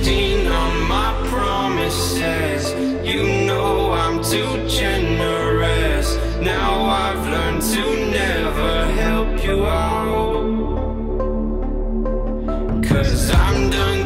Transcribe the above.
wasting on my promises. You know I'm too generous. Now I've learned to never help you out. Cause I'm done